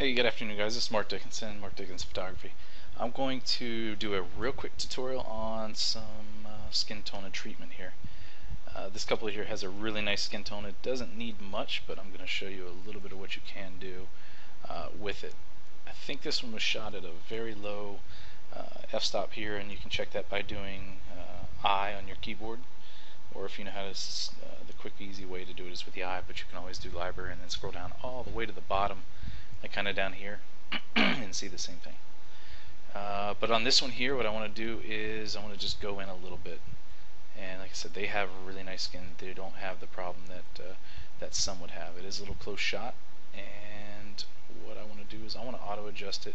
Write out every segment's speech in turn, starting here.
Hey, good afternoon guys, this is Mark Dickinson, Mark Dickinson Photography. I'm going to do a real quick tutorial on some uh, skin tone and treatment here. Uh, this couple here has a really nice skin tone. It doesn't need much, but I'm going to show you a little bit of what you can do uh, with it. I think this one was shot at a very low uh, f-stop here, and you can check that by doing uh, I on your keyboard. Or if you know how to, uh, the quick easy way to do it is with the I, but you can always do library and then scroll down all the way to the bottom kind of down here and see the same thing. Uh, but on this one here, what I want to do is I want to just go in a little bit. And like I said, they have really nice skin. They don't have the problem that uh, that some would have. It is a little close shot, and what I want to do is I want to auto adjust it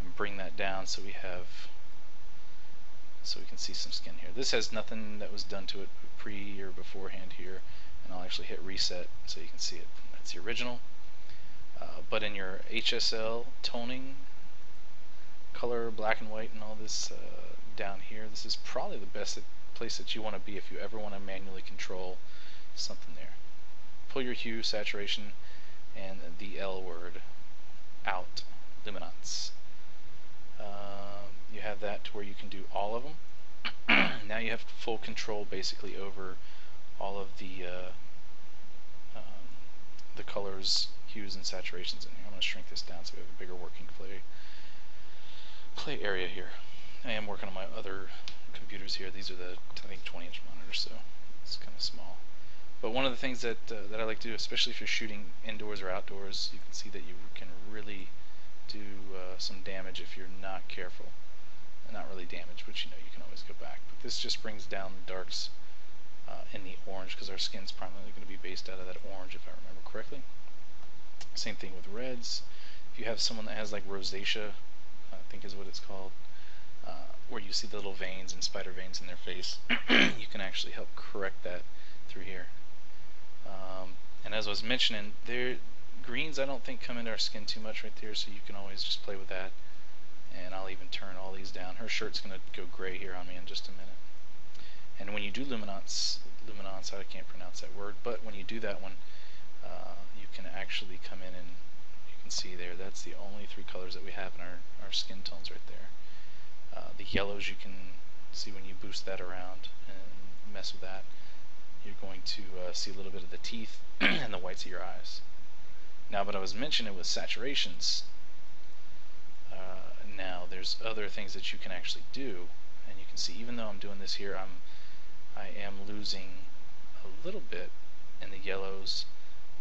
and bring that down so we have so we can see some skin here. This has nothing that was done to it pre or beforehand here, and I'll actually hit reset so you can see it. That's the original. Uh, but in your HSL toning, color, black and white, and all this uh, down here, this is probably the best place that you want to be if you ever want to manually control something there. Pull your hue, saturation, and the L word out, luminance. Uh, you have that to where you can do all of them. now you have full control basically over all of the uh, um, the colors hues and saturations in here. I'm going to shrink this down so we have a bigger working play play area here. I am working on my other computers here. These are the I think 20 inch monitors, so it's kind of small. But one of the things that uh, that I like to do, especially if you're shooting indoors or outdoors, you can see that you can really do uh, some damage if you're not careful. Not really damage, but you know you can always go back. But this just brings down the darks uh, in the orange because our skin's primarily going to be based out of that orange, if I remember correctly. Same thing with reds. If you have someone that has like rosacea, I think is what it's called, uh, where you see the little veins and spider veins in their face, you can actually help correct that through here. Um, and as I was mentioning, there greens I don't think come into our skin too much right there, so you can always just play with that. And I'll even turn all these down. Her shirt's going to go gray here on me in just a minute. And when you do luminance, luminance, I can't pronounce that word, but when you do that one, uh, you can actually come in and you can see there that's the only three colors that we have in our, our skin tones right there. Uh, the yellows you can see when you boost that around and mess with that you're going to uh, see a little bit of the teeth and the whites of your eyes. Now but I was mentioning with saturations uh, now there's other things that you can actually do and you can see even though I'm doing this here I'm I am losing a little bit in the yellows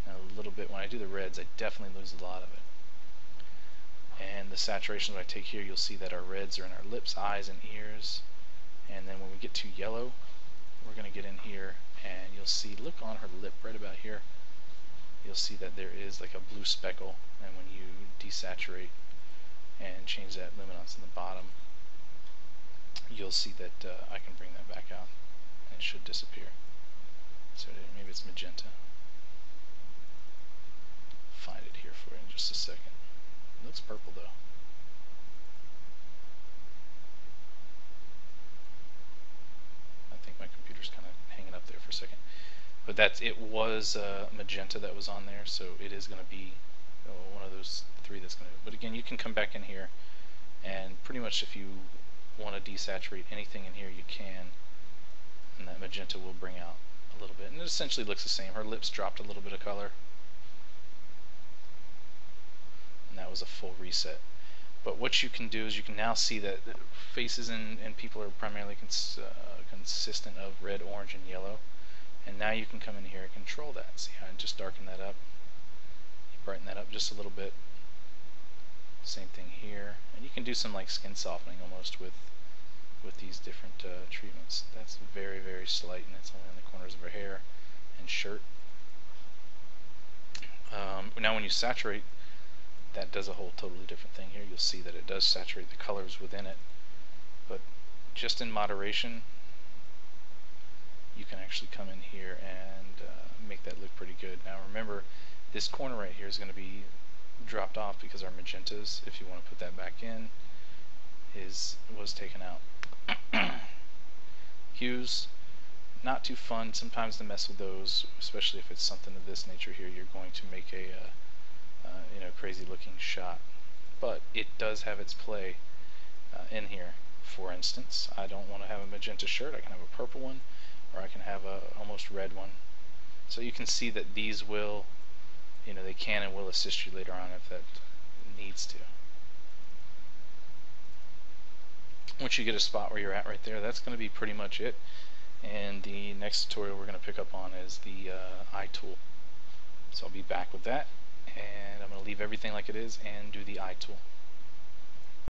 a little bit. When I do the reds I definitely lose a lot of it. And the saturation that I take here you'll see that our reds are in our lips eyes and ears. And then when we get to yellow we're gonna get in here and you'll see look on her lip right about here. You'll see that there is like a blue speckle. And when you desaturate and change that luminance in the bottom you'll see that uh, I can bring that back out and it should disappear. So maybe it's magenta find it here for you in just a second. It looks purple though. I think my computer's kind of hanging up there for a second. But that's it was uh, magenta that was on there, so it is going to be uh, one of those three that's going to. But again, you can come back in here, and pretty much if you want to desaturate anything in here, you can, and that magenta will bring out a little bit. And it essentially looks the same. Her lips dropped a little bit of color. and that was a full reset. But what you can do is you can now see that faces and, and people are primarily cons uh, consistent of red, orange, and yellow. And now you can come in here and control that. See how I just darken that up? Brighten that up just a little bit. Same thing here. And you can do some like skin softening almost with with these different uh, treatments. That's very, very slight, and it's only on the corners of her hair and shirt. Um, now when you saturate, does a whole totally different thing here. You'll see that it does saturate the colors within it, but just in moderation, you can actually come in here and uh, make that look pretty good. Now remember, this corner right here is going to be dropped off because our magentas, if you want to put that back in, is was taken out. Hues, not too fun sometimes to mess with those, especially if it's something of this nature here. You're going to make a uh, uh, you know crazy looking shot. But it does have its play uh, in here. For instance, I don't want to have a magenta shirt, I can have a purple one, or I can have a almost red one. So you can see that these will, you know, they can and will assist you later on if that needs to. Once you get a spot where you're at right there, that's going to be pretty much it. And the next tutorial we're going to pick up on is the uh, eye tool. So I'll be back with that, and I'm going to leave everything like it is and do the eye tool.